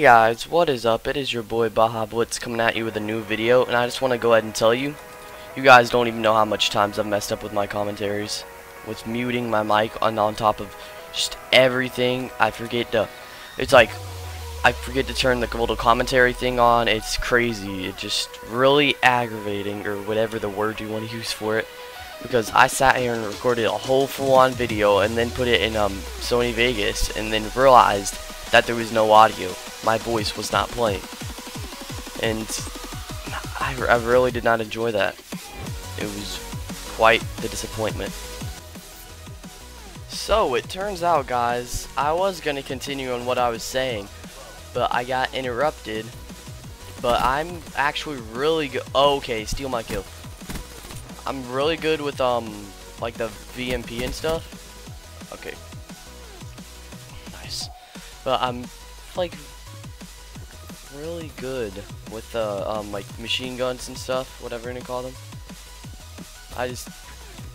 Guys, what is up? It is your boy Baha Blitz coming at you with a new video, and I just want to go ahead and tell you, you guys don't even know how much times I've messed up with my commentaries, with muting my mic on on top of just everything. I forget to, it's like, I forget to turn the little commentary thing on. It's crazy. It's just really aggravating, or whatever the word you want to use for it, because I sat here and recorded a whole full-on video and then put it in um Sony Vegas, and then realized that there was no audio. My voice was not playing. And I, I really did not enjoy that. It was quite the disappointment. So, it turns out, guys, I was going to continue on what I was saying, but I got interrupted. But I'm actually really good. Oh, okay, steal my kill. I'm really good with, um, like the VMP and stuff. Okay, Nice. but I'm like really good with the uh, um, like machine guns and stuff, whatever you call them. I just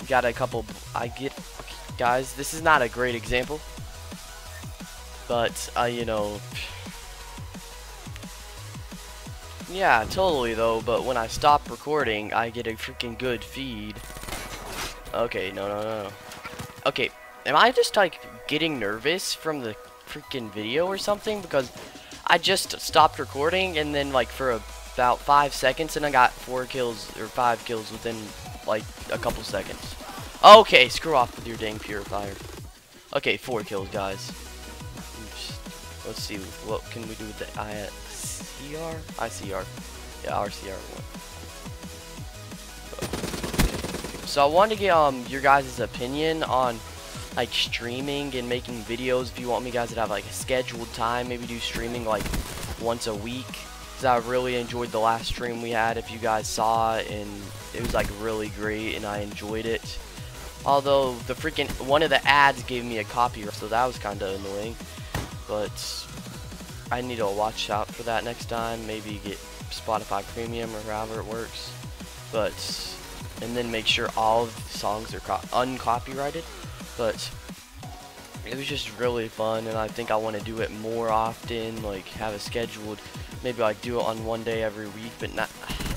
got a couple. I get guys. This is not a great example, but uh, you know. Yeah, totally though, but when I stop recording, I get a freaking good feed. Okay, no, no, no, no. Okay, am I just like getting nervous from the freaking video or something because I just stopped recording and then like for about five seconds and I got four kills or five kills within like a couple seconds. Okay, screw off with your dang purifier. Okay, four kills, guys. Let's see, what can we do with the ICR? ICR. Yeah, RCR one. So I wanted to get um your guys' opinion on like streaming and making videos. If you want me guys to have like a scheduled time maybe do streaming like once a week. Because I really enjoyed the last stream we had if you guys saw it and it was like really great and I enjoyed it. Although the freaking one of the ads gave me a copyright so that was kind of annoying. But I need to watch out for that next time maybe get Spotify premium or however it works. But and then make sure all songs are uncopyrighted but it was just really fun and I think I want to do it more often like have a scheduled maybe like do it on one day every week but not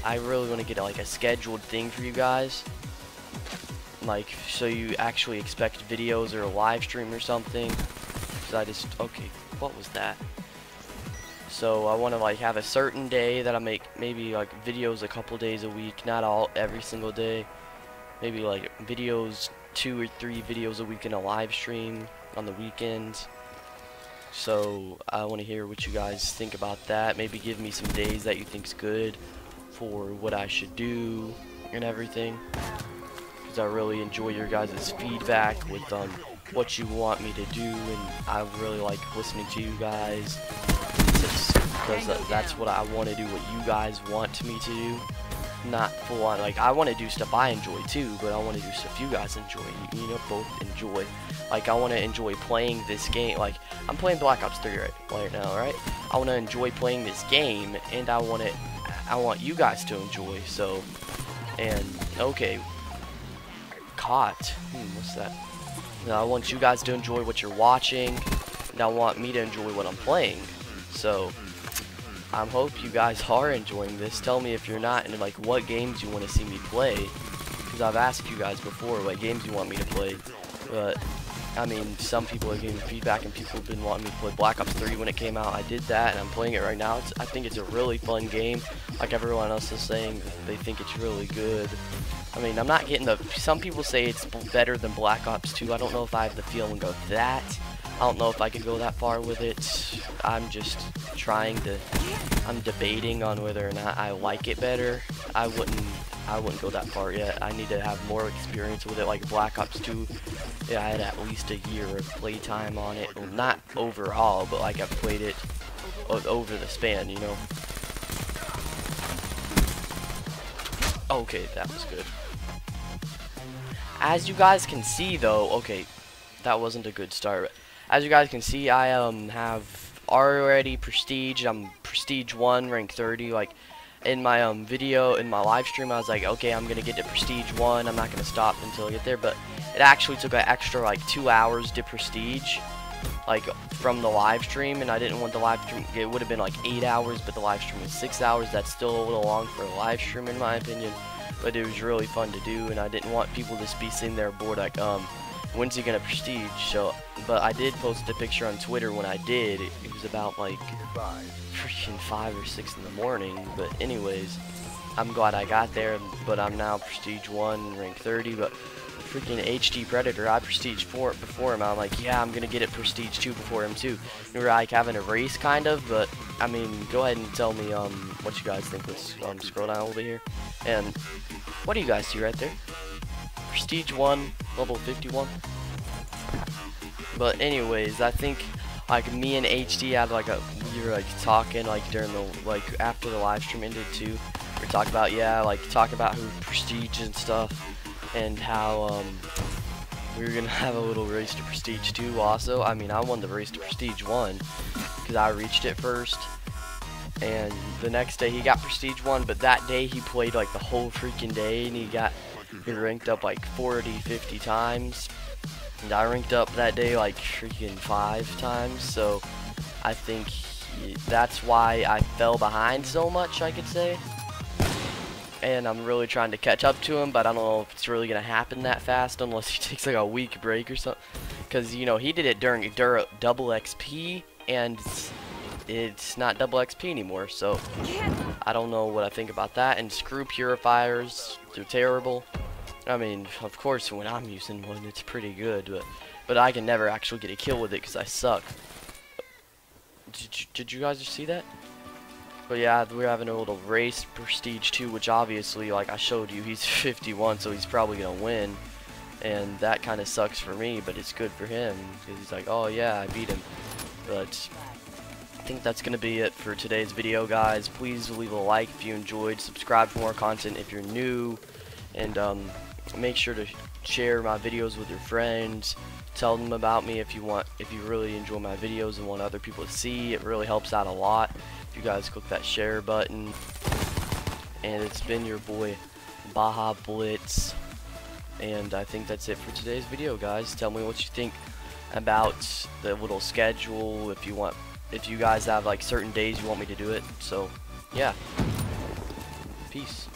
I really want to get like a scheduled thing for you guys. Like so you actually expect videos or a live stream or something? Because I just okay what was that? So I want to like have a certain day that I make maybe like videos a couple days a week not all every single day. Maybe like videos two or three videos a week in a live stream on the weekends. So I want to hear what you guys think about that. Maybe give me some days that you think's good for what I should do and everything. Because I really enjoy your guys' feedback with um, what you want me to do, and I really like listening to you guys. Because that's what I want to do, what you guys want me to do not full on. Like, I want to do stuff I enjoy too, but I want to do stuff you guys enjoy. You, you know, both enjoy. Like, I want to enjoy playing this game. Like, I'm playing Black Ops 3 right, right now, right? I want to enjoy playing this game, and I want it. I want you guys to enjoy. So, and okay, caught. Hmm, what's that? Now, I want you guys to enjoy what you're watching, and I want me to enjoy what I'm playing. So, I hope you guys are enjoying this. Tell me if you're not and like what games you want to see me play. Because I've asked you guys before what games you want me to play. But, I mean, some people are giving feedback and people have been wanting me to play Black Ops 3 when it came out. I did that and I'm playing it right now. It's, I think it's a really fun game. Like everyone else is saying, they think it's really good. I mean, I'm not getting the... Some people say it's better than Black Ops 2. I don't know if I have the feeling of that. I don't know if I could go that far with it. I'm just trying to, I'm debating on whether or not I like it better. I wouldn't, I wouldn't go that far yet. I need to have more experience with it, like Black Ops 2. Yeah, I had at least a year of playtime on it. Well, not overall, but like I've played it over the span, you know. Okay, that was good. As you guys can see though, okay, that wasn't a good start as you guys can see, I um have already prestige. I'm prestige one, rank 30. Like in my um video in my live stream, I was like, okay, I'm gonna get to prestige one. I'm not gonna stop until I get there. But it actually took an extra like two hours to prestige. like from the live stream and I didn't want the live stream it would have been like eight hours but the live stream was six hours that's still a little long for a live stream in my opinion but it was really fun to do and I didn't want people to be sitting there bored like um when's he gonna prestige so but I did post a picture on Twitter when I did it, was about like freaking five or six in the morning but anyways I'm glad I got there but I'm now prestige 1 rank 30 but freaking HD Predator. I prestige four before him. I'm like, yeah, I'm gonna get it prestige two before him too. We were like having a race kind of, but I mean, go ahead and tell me um what you guys think. Let's um scroll down over here. And what do you guys see right there? Prestige one, level 51. But anyways, I think like me and HD had like a we were like talking like during the like after the live stream ended too. We are talking about yeah like talk about who prestige and stuff and how um, we were gonna have a little race to Prestige 2 also. I mean, I won the race to Prestige 1 because I reached it first. And the next day he got Prestige 1, but that day he played like the whole freaking day and he got he ranked up like 40, 50 times. And I ranked up that day like freaking five times, so I think he, that's why I fell behind so much, I could say and I'm really trying to catch up to him, but I don't know if it's really going to happen that fast unless he takes like a week break or something. Because, you know, he did it during double XP, and it's not double XP anymore, so I don't know what I think about that. And screw purifiers, they're terrible. I mean, of course, when I'm using one, it's pretty good, but, but I can never actually get a kill with it because I suck. Did you, did you guys see that? But yeah, we're having a little race, Prestige 2, which obviously, like I showed you, he's 51, so he's probably going to win. And that kind of sucks for me, but it's good for him. Because he's like, oh yeah, I beat him. But think that's going to be it for today's video, guys. Please leave a like if you enjoyed. Subscribe for more content if you're new. And um, make sure to share my videos with your friends. Tell them about me if you want, if you really enjoy my videos and want other people to see. It really helps out a lot If you guys click that share button. And it's been your boy, Baha Blitz. And I think that's it for today's video, guys. Tell me what you think about the little schedule, if you want, if you guys have like certain days you want me to do it. So, yeah. Peace.